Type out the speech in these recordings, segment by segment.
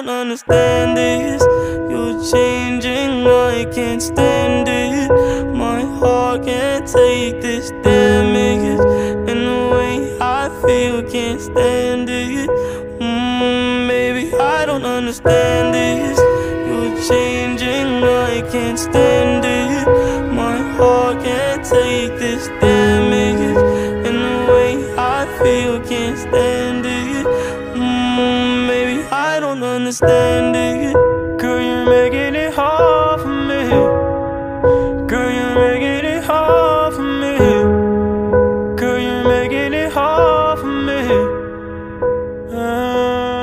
understand this. You're changing, I can't stand it. My heart can't take this damage. And the way I feel, can't stand it. Mm, maybe I don't understand this. You're changing, I can't stand it. My heart can't take this damage. Don't understand it. Girl, you're making it hard for me. Girl, you're making it hard for me. Girl, you're making it hard for me. Ah.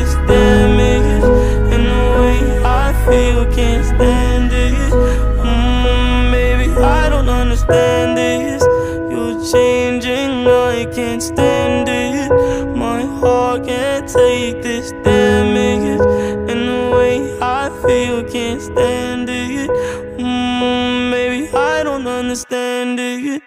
understand this. You're changing, I can't stand it. My heart can't take this damage. And the way I feel, can't stand it. Mm, maybe I don't understand it.